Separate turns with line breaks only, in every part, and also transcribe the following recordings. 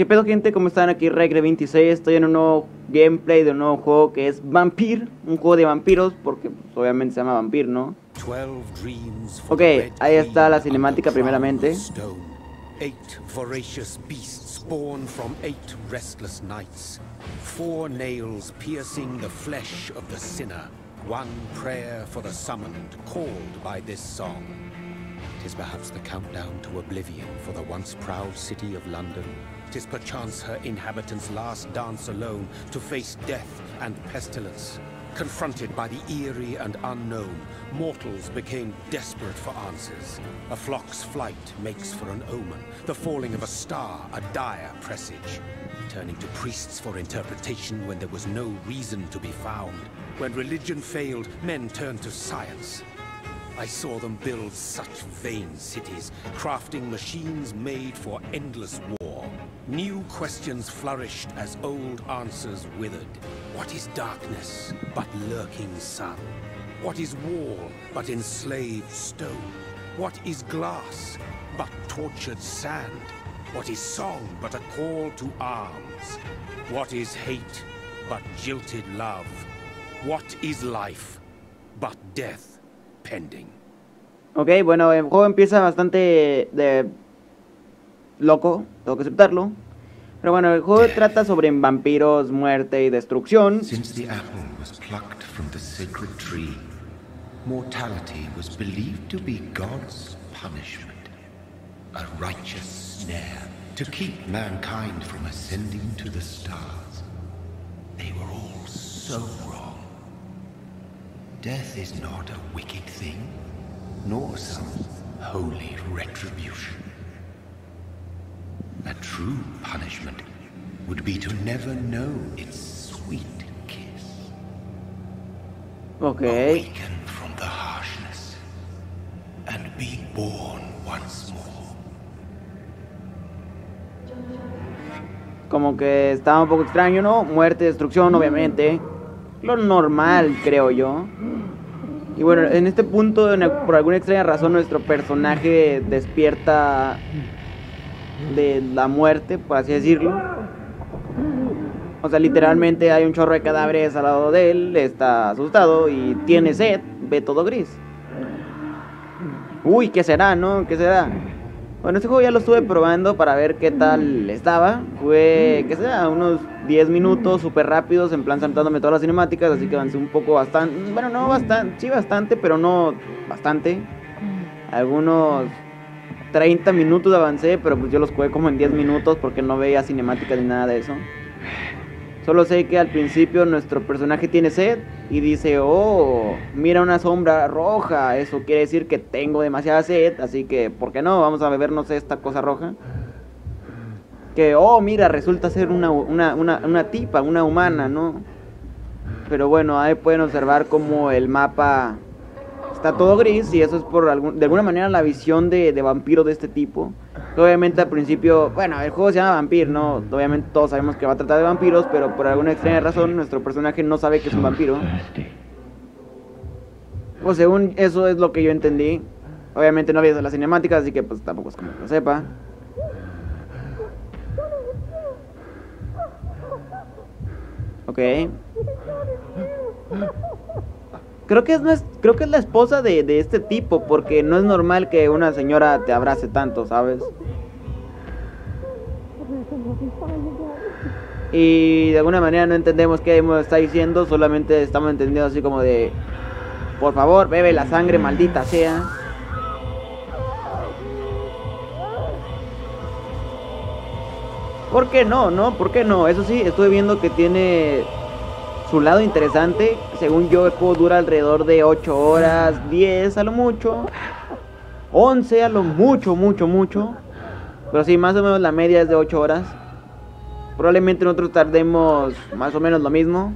¿Qué pedo gente? ¿Cómo están? Aquí Regre26, estoy en un nuevo gameplay de un nuevo juego que es Vampir, un juego de vampiros, porque pues, obviamente se llama Vampir, ¿no? Ok, ahí está la cinemática primeramente. Eight voracious beasts born from eight restless nights. Four nails piercing the flesh of the sinner. One prayer for the summoned, called by this song. Tis perhaps the countdown to oblivion for the once proud city of London. Tis perchance her inhabitants' last dance alone to face death and pestilence. Confronted by the eerie and unknown, mortals became desperate for answers. A flock's flight makes for an omen, the falling of a star a dire presage. Turning to priests for interpretation when there was no reason to be found. When religion failed, men turned to science. I saw them build such vain cities, crafting machines made for endless war. New questions flourished as old answers withered. What is darkness but lurking sun? What is wall but enslaved stone? What is glass but tortured sand? What is song but a call to arms? What is hate but jilted love? What is life but death pending? Ok, bueno, el juego empieza bastante de loco, tengo que aceptarlo. Pero bueno, el juego trata sobre vampiros, muerte y destrucción. Since the apple was plucked from the sacred tree, mortality was believed to be God's punishment, a righteous snare to keep mankind from ascending to the stars. They were all so wrong. Death is not a wicked thing, nor some holy retribution. A true punishment would be to never know its sweet kiss. Okay. Awaken from the harshness and be born once more. Como que estaba un poco extraño, ¿no? Muerte, destrucción, obviamente. Lo normal, creo yo. Y bueno, en este punto, por alguna extraña razón, nuestro personaje despierta de la muerte, por así decirlo. O sea, literalmente hay un chorro de cadáveres al lado de él, está asustado y tiene sed, ve todo gris. Uy, ¿qué será, no? ¿Qué será? Bueno, este juego ya lo estuve probando para ver qué tal estaba. Fue, ¿qué será? Unos 10 minutos súper rápidos, en plan saltándome todas las cinemáticas, así que avancé un poco bastante. Bueno, no bastante, sí bastante, pero no bastante. Algunos 30 minutos avancé, pero pues yo los jugué como en 10 minutos porque no veía cinemática ni nada de eso. Solo sé que al principio nuestro personaje tiene sed y dice, oh, mira una sombra roja, eso quiere decir que tengo demasiada sed, así que, ¿por qué no? Vamos a bebernos esta cosa roja. Que, oh, mira, resulta ser una, una, una, una tipa, una humana, ¿no? Pero bueno, ahí pueden observar como el mapa está todo gris y eso es por algún, de alguna manera la visión de, de, vampiro de este tipo. Obviamente al principio, bueno, el juego se llama Vampir, ¿no? Obviamente todos sabemos que va a tratar de vampiros, pero por alguna extraña razón nuestro personaje no sabe que es un vampiro. O según eso es lo que yo entendí. Obviamente no había las cinemáticas, así que pues tampoco es como que lo sepa. Ok. Creo que es, creo que es la esposa de, de este tipo, porque no es normal que una señora te abrace tanto, ¿sabes? Y de alguna manera no entendemos qué está diciendo, solamente estamos entendiendo así como de, por favor, bebe la sangre, maldita sea. ¿Por qué no? ¿No? ¿Por qué no? Eso sí, estuve viendo que tiene su lado interesante. Según yo, el juego dura alrededor de 8 horas, 10 a lo mucho, 11 a lo mucho, mucho, mucho. Pero sí, más o menos la media es de 8 horas. Probablemente nosotros tardemos más o menos lo mismo.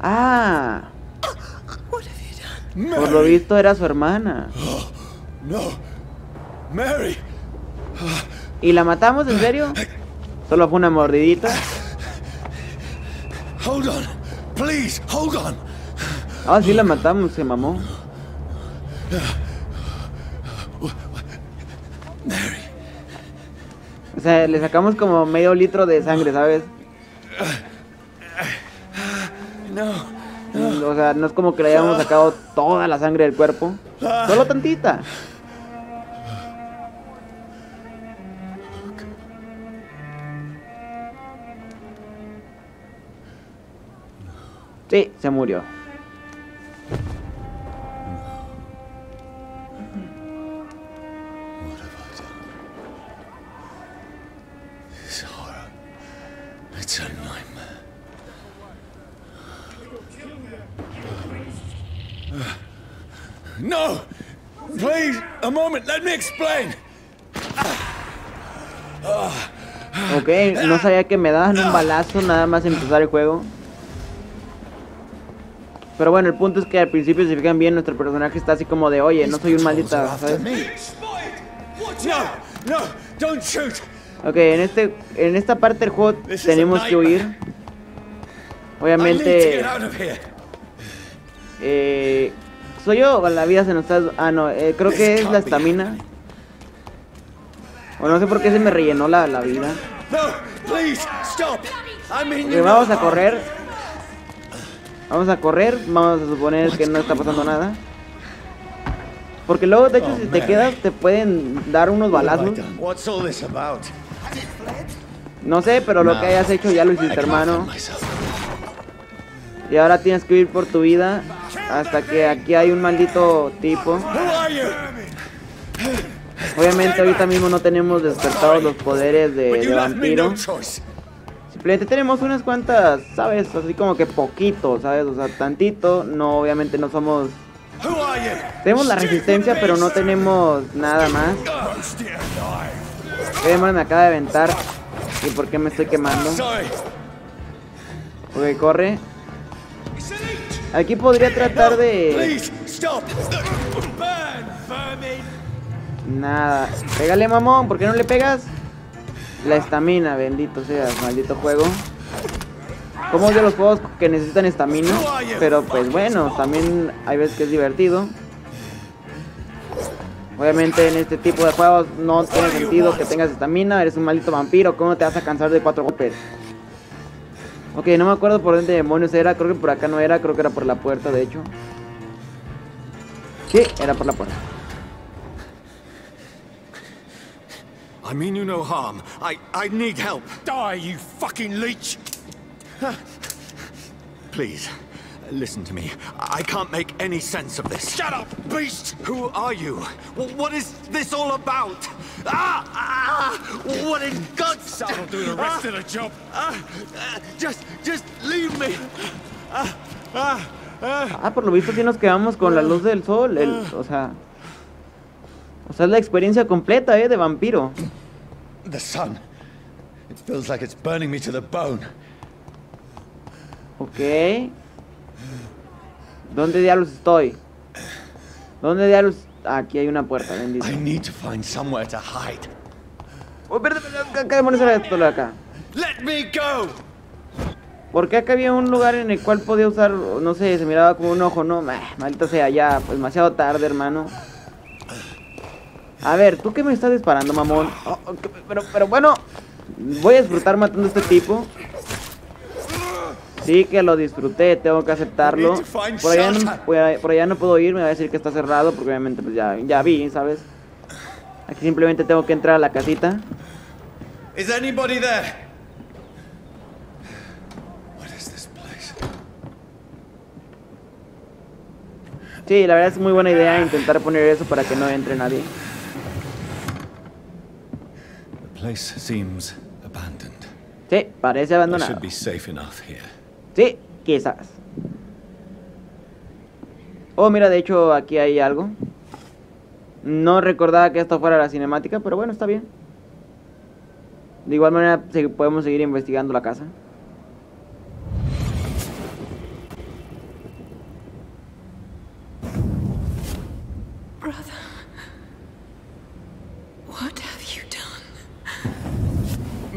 Ah. Por lo visto era su hermana. No. Mary. ¿Y la matamos en serio? Solo fue una mordidita. Hold on. Please, hold on. Ah, sí la matamos, se mamó. Mary. sea, le sacamos como medio litro de sangre, ¿sabes? No. O sea, no es como que le hayamos sacado toda la sangre del cuerpo. Solo tantita. Sí, se murió.
No! Please, a moment, let me explain.
Ok, no sabía que me daban un balazo nada más empezar el juego. Pero bueno, el punto es que al principio, si fijan bien, nuestro personaje está así como de, oye, no soy un maldita, ¿sabes? Ok, en, este, en esta parte del juego tenemos que huir. Obviamente... Eh, ¿Soy yo o la vida se nos está...? Ah, no, eh, creo que es la estamina. O no sé por qué se me rellenó la, la vida. vamos a correr. Vamos a correr. Vamos a suponer que no está pasando nada. Porque luego, de hecho, si te quedas, te pueden dar unos balazos. No sé, pero lo que hayas hecho ya lo hiciste, hermano. Y ahora tienes que ir por tu vida hasta que aquí hay un maldito tipo. Obviamente ahorita mismo no tenemos despertados los poderes de, vampiro. Simplemente tenemos unas cuantas, ¿sabes? Así como que poquito, ¿sabes? O sea, tantito. No, obviamente no somos... Tenemos la resistencia, pero no tenemos nada más. me acaba de aventar. ¿Y por qué me estoy quemando? Ok, corre. Aquí podría tratar de... Nada. Pégale, mamón. ¿Por qué no le pegas? La estamina, bendito sea, maldito juego. Como de los juegos que necesitan estamina. Pero pues bueno, también hay veces que es divertido. Obviamente en este tipo de juegos no tiene sentido que tengas estamina. Eres un maldito vampiro. ¿Cómo te vas a cansar de cuatro golpes? Ok, no me acuerdo por dónde demonios era. Creo que por acá no era. Creo que era por la puerta, de hecho. Sí, era por la puerta.
I mean you no harm. I I need help. Die, you fucking leech. Please, listen to me. I can't make any sense of this. Shut up, beast! Who are you? What is this all about? Ah! ah what in God's... I'll do the rest ah, of the job. Ah, ah, just, just leave me. Ah,
ah, ah. ah, por lo visto sí nos quedamos con la luz del sol. El, o sea... O sea, es la experiencia completa, ¿eh? De vampiro.
The sun. It feels like it's burning me to the bone.
Ok. ¿Dónde diablos estoy? ¿Dónde diablos? Aquí hay una puerta, bendito.
I need to find somewhere to hide.
Oh, perdón, ¿qué demonios era esto de acá?
Let me go.
Porque acá había un lugar en el cual podía usar, no sé, se miraba como un ojo, no, maldita sea, ya, pues demasiado tarde, hermano. A ver, ¿tú qué me estás disparando, mamón? Oh, pero, pero bueno, voy a disfrutar matando a este tipo. Sí que lo disfruté, tengo que aceptarlo. Por allá, no, por allá no puedo ir, me va a decir que está cerrado porque obviamente pues ya, ya vi, ¿sabes? Aquí simplemente tengo que entrar a la casita.
Is anybody there?
Sí, la verdad es muy buena idea intentar poner eso para que no entre nadie. Sí, parece abandonado. Sí, quizás. Oh, mira, de hecho aquí hay algo. No recordaba que esto fuera la cinemática, pero bueno, está bien. De igual manera podemos seguir investigando la casa.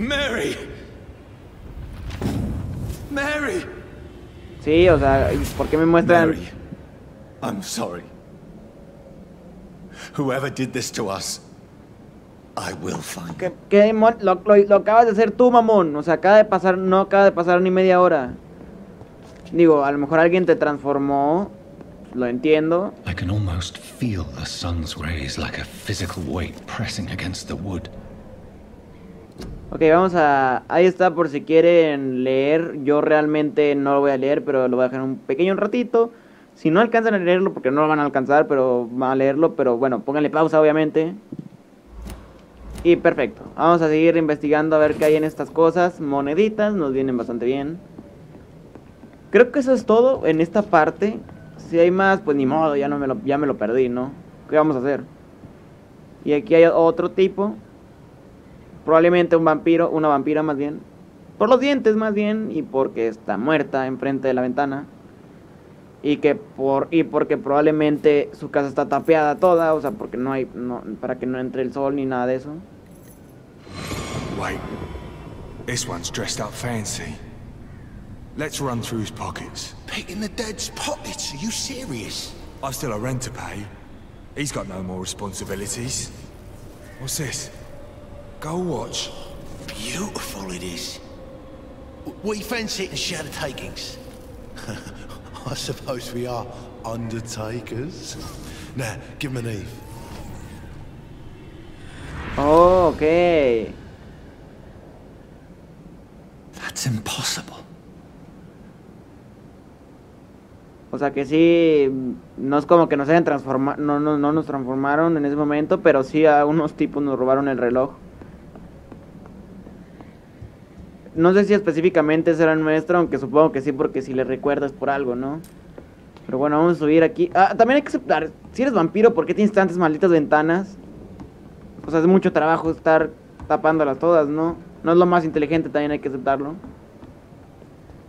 Mary. Mary.
Sí, o sea, ¿por qué me muestran?
Mary, I'm sorry. Whoever did this to us,
I will find
¿Qué, qué mon- lo, lo- lo acabas de hacer tú, mamón. O sea, acaba de pasar, no acaba de pasar ni media hora. Digo, a lo mejor alguien te transformó. Lo entiendo.
I can almost feel the sun's rays like a physical weight pressing against the wood.
Ok, vamos a... Ahí está por si quieren leer. Yo realmente no lo voy a leer, pero lo voy a dejar un pequeño ratito. Si no alcanzan a leerlo, porque no lo van a alcanzar, pero van a leerlo. Pero bueno, pónganle pausa, obviamente. Y perfecto. Vamos a seguir investigando a ver qué hay en estas cosas. Moneditas, nos vienen bastante bien. Creo que eso es todo en esta parte. Si hay más, pues ni modo, ya, no me, lo, ya me lo perdí, ¿no? ¿Qué vamos a hacer? Y aquí hay otro tipo. Probablemente un vampiro, una vampira más bien. Por los dientes más bien y porque está muerta enfrente de la ventana. Y que por y porque probablemente su casa está tapiada toda, o sea, porque no hay no, para que no entre el sol ni nada de eso.
Wait. This one's dressed up fancy. Let's run through his pockets.
Picking the dead's pockets. Are you serious?
I've still a rent to pay. He's got no more responsibilities. What's this? Go watch.
Beautiful it is. We fence it and share the takings. I suppose we are undertakers. Now, give him an Eve.
Oh, ok.
That's impossible.
O sea que sí, no es como que nos hayan transformado, no, no, no nos transformaron en ese momento, pero sí a unos tipos nos robaron el reloj. No sé si específicamente ese era nuestro, aunque supongo que sí, porque si le recuerdas por algo, ¿no? Pero bueno, vamos a subir aquí. Ah, también hay que aceptar, si eres vampiro, ¿por qué tienes tantas malditas ventanas? O sea, es mucho trabajo estar tapándolas todas, ¿no? No es lo más inteligente, también hay que aceptarlo.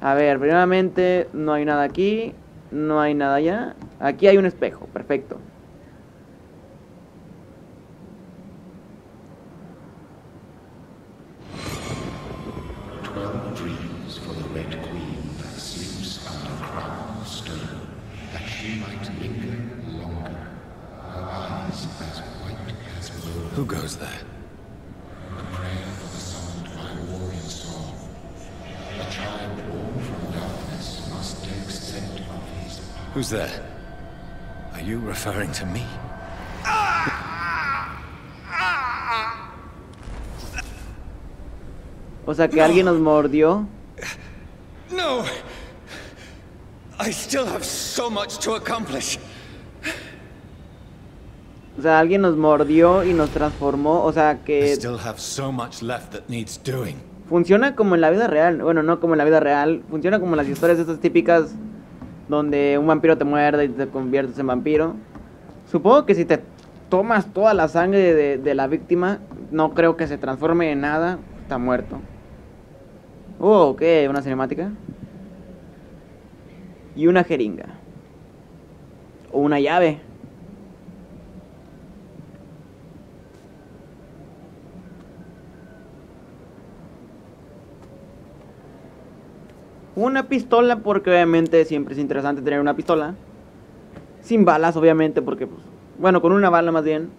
A ver, primeramente no hay nada aquí, no hay nada allá. Aquí hay un espejo, perfecto.
Twelve dreams for the Red Queen that sleeps under crown of stone, that she might linger longer, her eyes as white as wool.
Who goes there?
Prayer for the summoned by warrior song. A child born from darkness must take scent of his
Who's there? Are you referring to me?
O sea que alguien nos mordió.
No! I still have so much to accomplish.
O sea, alguien nos mordió y nos transformó. O sea
I
que
still have so much left that needs doing.
funciona como en la vida real. Bueno, no como en la vida real. Funciona como las historias estas típicas donde un vampiro te muerde y te conviertes en vampiro. Supongo que si te tomas toda la sangre de, de la víctima, no creo que se transforme en nada. Está muerto. Oh, ok, una cinemática. Y una jeringa. O una llave. Una pistola, porque obviamente siempre es interesante tener una pistola. Sin balas, obviamente, porque, pues, bueno, con una bala más bien.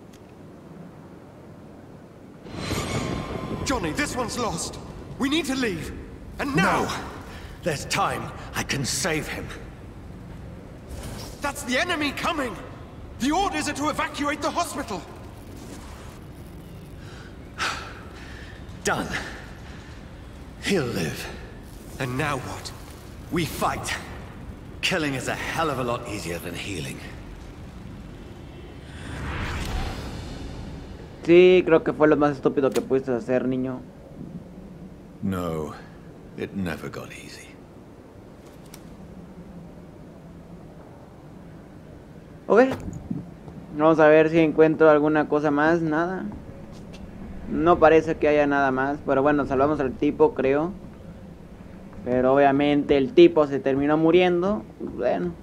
Johnny, this one's lost. We need to leave. And now!
No! There's time. I can save him.
That's the enemy coming! The orders are to evacuate the hospital!
Done. He'll live.
And now what?
We fight. Killing is a hell of a lot easier than healing.
Sí, creo que fue lo más estúpido que pudiste hacer, niño.
No, it never got easy.
Ok. Vamos a ver si encuentro alguna cosa más. Nada. No parece que haya nada más. Pero bueno, salvamos al tipo, creo. Pero obviamente el tipo se terminó muriendo. Bueno.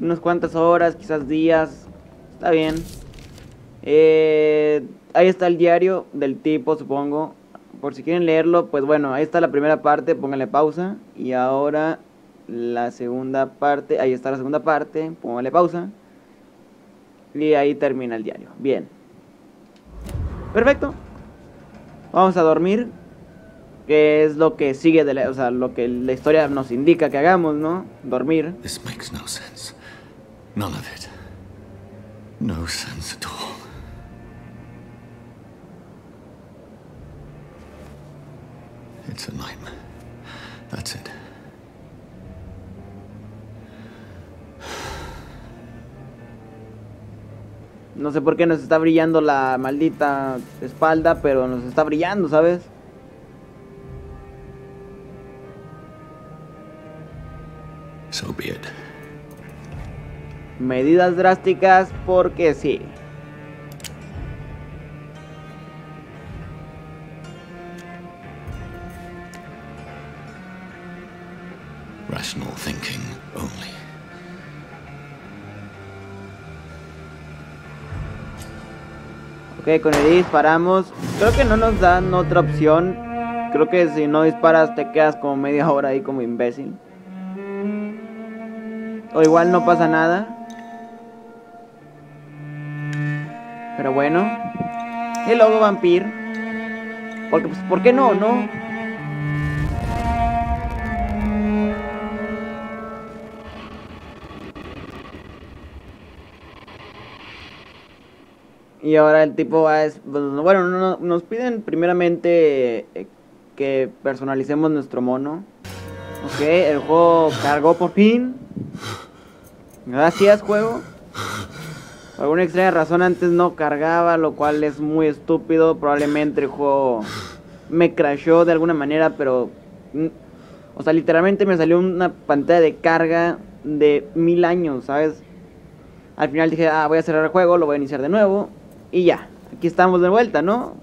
Unas cuantas horas, quizás días. Está bien. Eh, ahí está el diario del tipo, supongo. Por si quieren leerlo, pues bueno, ahí está la primera parte, pónganle pausa. Y ahora la segunda parte, ahí está la segunda parte, pónganle pausa. Y ahí termina el diario. Bien. Perfecto. Vamos a dormir. Que es lo que sigue de la, o sea, lo que la historia nos indica que hagamos, ¿no? Dormir.
This makes no sense. None of it. No sense at all. It's a nightmare. That's it.
No sé por qué nos está brillando la maldita espalda, pero nos está brillando, ¿sabes?
So be it.
Medidas drásticas porque sí. Ok, con el disparamos. Creo que no nos dan otra opción. Creo que si no disparas te quedas como media hora ahí como imbécil. O igual no pasa nada. Pero bueno. Y luego vampir. Porque, pues, ¿por qué no, no? Y ahora el tipo va es- Bueno, no- no- nos piden primeramente eh, que personalicemos nuestro mono. Ok, el juego cargó por fin. Gracias, juego. Por alguna extraña razón antes no cargaba, lo cual es muy estúpido. Probablemente el juego me crashó de alguna manera, pero... mm, O sea, literalmente me salió una pantalla de carga de mil años, ¿sabes? Al final dije, ah, voy a cerrar el juego, lo voy a iniciar de nuevo. Y ya, aquí estamos de vuelta, ¿no?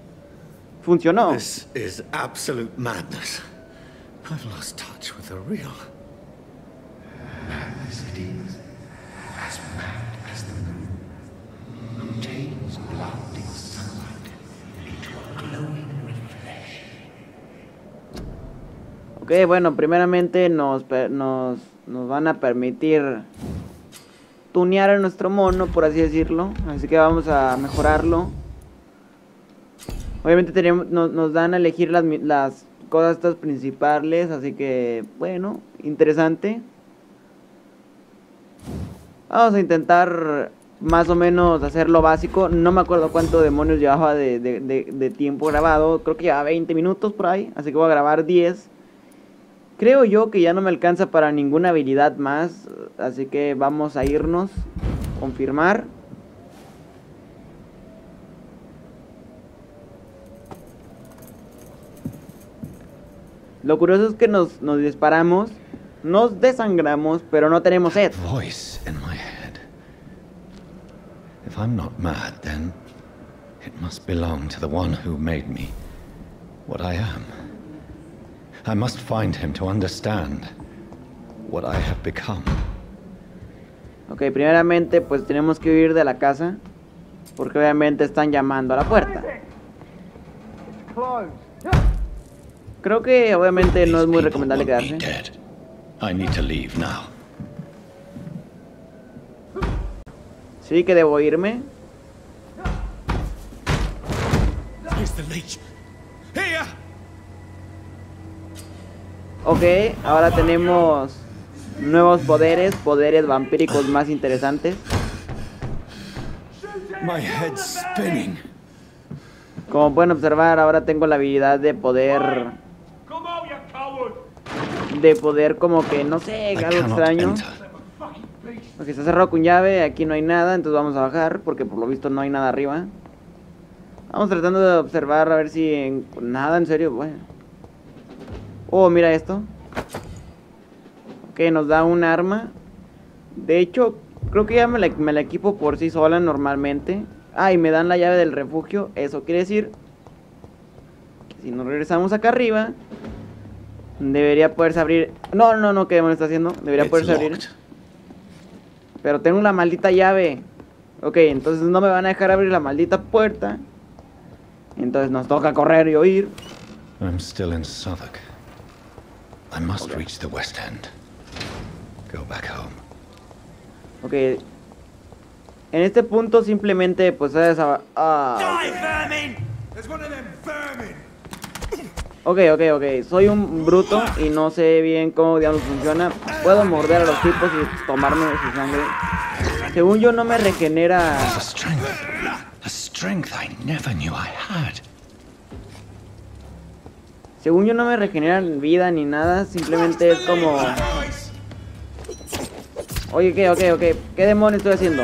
Funcionó.
This is absolute madness. I've lost touch with the real.
Madness it is, as mad as the moon, who takes blinding sunlight into a glowing reflection.
Ok, bueno, primeramente nos, nos, nos van a permitir tunear a nuestro mono, por así decirlo. Así que vamos a mejorarlo. Obviamente tenemos, nos, dan a elegir las, cosas estas principales, así que, bueno, interesante. Vamos a intentar más o menos hacer lo básico. No me acuerdo cuánto demonios llevaba de- de tiempo grabado. Creo que llevaba 20 minutos por ahí. Así que voy a grabar 10. Creo yo que ya no me alcanza para ninguna habilidad más. Así que vamos a irnos. Confirmar. Lo curioso es que nos, nos disparamos. Nos desangramos, pero no tenemos sed.
Voice in my head. If I'm not mad, then it must belong to the one who made me what I am. I must find him to understand what I have become.
Ok, primeramente pues tenemos que huir de la casa. Porque obviamente están llamando a la puerta. Creo que obviamente no es muy recomendable quedarse.
dead. I need to leave now.
Sí que debo irme.
Here's the leech. Here!
Ok, ahora tenemos nuevos poderes, poderes vampíricos más interesantes.
My head's spinning.
Como pueden observar, ahora tengo la habilidad de poder, de poder como que, no sé, algo extraño. Ok, está cerrado con llave, aquí no hay nada, entonces vamos a bajar, porque por lo visto no hay nada arriba. Vamos tratando de observar a ver si... en- Nada, en serio, bueno. Oh, mira esto. Ok, nos da un arma. De hecho, creo que ya me la, me la equipo por sí sola normalmente. Ah, y me dan la llave del refugio. Eso quiere decir que si nos regresamos acá arriba, debería poderse abrir. No, no, no, ¿qué demonios está haciendo? Debería
It's
poderse abrir. Pero tengo la maldita llave. Ok, entonces no me van a dejar abrir la maldita puerta. Entonces nos toca correr y huir.
I'm still in Southwark. I must reach the West End. Go back home.
Ok. En este punto simplemente pues es... a- ah! Ok, ok, ok. Soy un bruto y no sé bien cómo diablos funciona. Puedo morder a los tipos y tomarme su sangre. Según yo no me regenera...
A strength. A strength I never knew I had.
Según yo no me regeneran vida ni nada. Simplemente es como... Oye, ¿qué? Ok, ok. ¿Qué demonios estoy haciendo?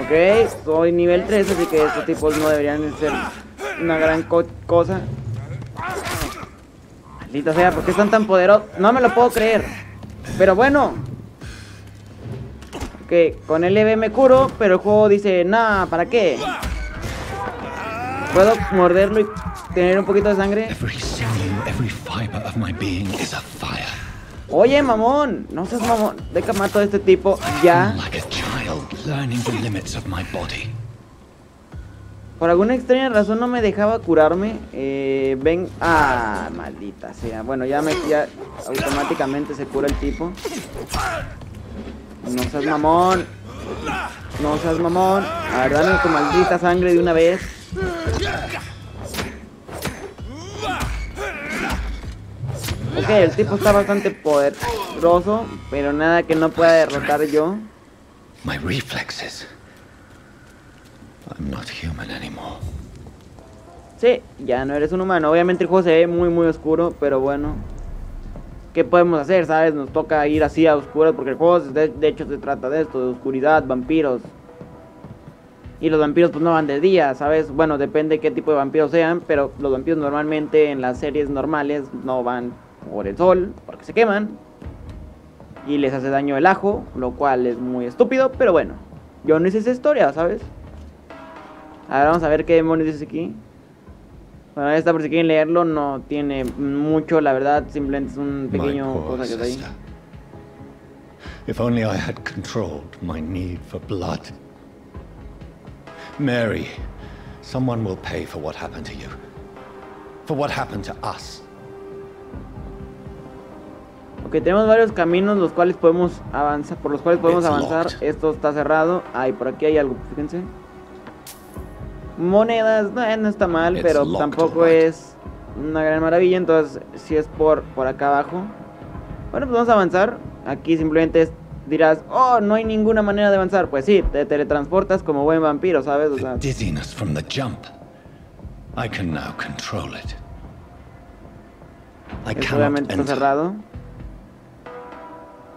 Ok, soy nivel 3, así que estos tipos no deberían de ser una gran co- cosa. Maldita sea, ¿por qué están tan poderosos? No me lo puedo creer. Pero bueno. Ok, con LB me curo, pero el juego dice, nah, ¿para qué? ¿Puedo morderlo y tener un poquito de sangre?
Every sinew, every fiber of my being is a fire.
Oye, mamón, no seas mamón. Deja mato a este tipo ya.
Like a child, learning the limits of my body.
Por alguna extraña razón no me dejaba curarme. Eh, ven. Ah, maldita sea. Bueno, ya me. Ya automáticamente se cura el tipo. No seas mamón. No seas mamón. A ver, dame tu maldita sangre de una vez. Ok, el tipo está bastante poderoso, pero nada que no pueda derrotar yo.
My reflexes. I'm not human anymore.
Sí, ya no eres un humano. Obviamente el juego se ve muy muy oscuro, pero bueno. ¿Qué podemos hacer, sabes? Nos toca ir así a oscuras porque el juego de, de hecho se trata de esto, de oscuridad, vampiros. Y los vampiros pues no van de día, ¿sabes? Bueno, depende qué tipo de vampiros sean, pero los vampiros normalmente en las series normales no van por el sol, porque se queman. Y les hace daño el ajo, lo cual es muy estúpido, pero bueno. Yo no hice esa historia, ¿sabes? Ahora vamos a ver qué demonios dice aquí. Bueno, esta por si quieren leerlo, no tiene mucho, la verdad, simplemente es un pequeño cosa que está ahí.
If only I had controlled my need for blood. Mary, someone will pay for what happened to you. For what happened to us.
Ok, tenemos varios caminos los cuales podemos avanzar, por los cuales podemos
It's
avanzar.
locked.
Esto está cerrado. Ay, por aquí hay algo, fíjense. Monedas, no, eh, no está mal,
It's
pero
locked,
tampoco es una gran maravilla. Entonces, si es por, por acá abajo. Bueno, pues vamos a avanzar. Aquí simplemente es- dirás, oh, no hay ninguna manera de avanzar. Pues sí, te teletransportas como buen vampiro, ¿sabes? O sea,
The dizziness from the jump. I can now control it. I
Esto
cannot
obviamente está cerrado.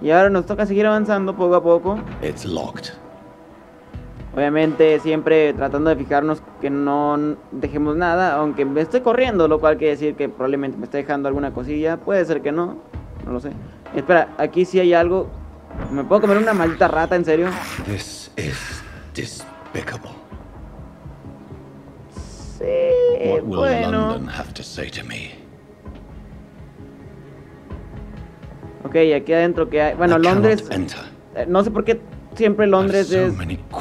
Y ahora nos toca seguir avanzando poco a poco.
It's locked.
Obviamente siempre tratando de fijarnos que no dejemos nada, aunque me estoy corriendo, lo cual quiere decir que probablemente me esté dejando alguna cosilla. Puede ser que no, no lo sé. Espera, aquí sí hay algo. ¿Me puedo comer una maldita rata, en serio?
This is despicable.
Sí,
What will
bueno.
London have to say to me?
Ok, aquí adentro que hay... Bueno,
I
Londres... eh, No sé por qué siempre Londres es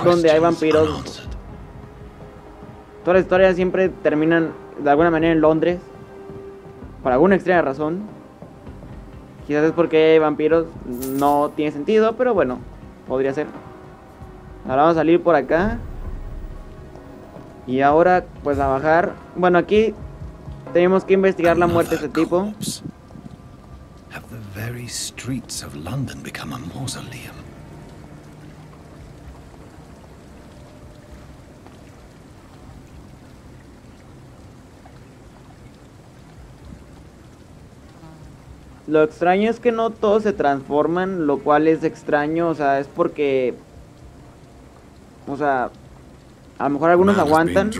donde hay vampiros.
unanswered.
Todas las historias siempre terminan de alguna manera en Londres. Por alguna extraña razón. Quizás es porque vampiros. No tiene sentido, pero bueno, podría ser. Ahora vamos a salir por acá. Y ahora, pues a bajar. Bueno, aquí tenemos que investigar la muerte de este tipo.
Have the very streets of London become a mausoleum?
Lo extraño es que no todos se transforman, lo cual es extraño, o sea, es porque... O sea, a lo mejor algunos aguantan.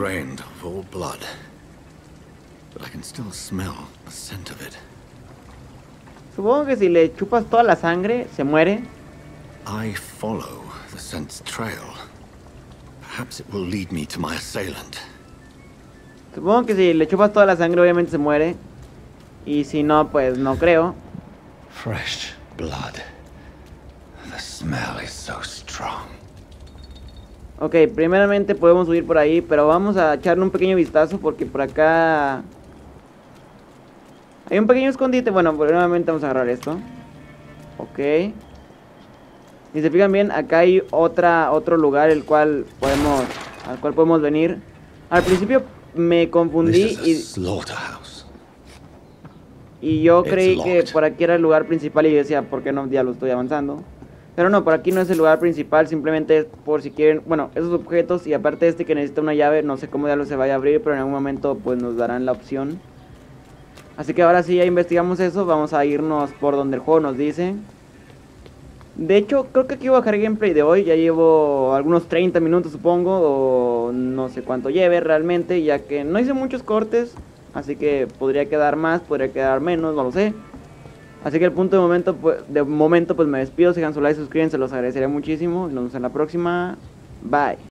Supongo que si le chupas toda la sangre, se muere.
I follow the scent's trail. Perhaps it will lead me to my assailant.
Supongo que si le chupas toda la sangre, obviamente se muere. Y si no, pues no creo.
Fresh blood. The smell is so strong.
Ok, primeramente podemos subir por ahí, pero vamos a echarle un pequeño vistazo porque por acá... Hay un pequeño escondite. Bueno, primeramente vamos a agarrar esto. Ok. Y se fijan bien, acá hay otra, otro lugar el cual podemos al cual podemos venir. Al principio me confundí y, y yo creí que por aquí era el lugar principal y yo decía, ¿por qué no ya lo estoy avanzando? Pero no, por aquí no es el lugar principal, simplemente es por si quieren, bueno, esos objetos y aparte este que necesita una llave, no sé cómo ya lo se vaya a abrir, pero en algún momento pues nos darán la opción. Así que ahora sí ya investigamos eso, vamos a irnos por donde el juego nos dice. De hecho, creo que aquí voy a bajar gameplay de hoy, ya llevo algunos 30 minutos supongo, o no sé cuánto lleve realmente, ya que no hice muchos cortes, así que podría quedar más, podría quedar menos, no lo sé. Así que el punto de momento, pues, de momento pues me despido, sigan su like, suscríbanse, los agradecería muchísimo. Nos vemos en la próxima. Bye.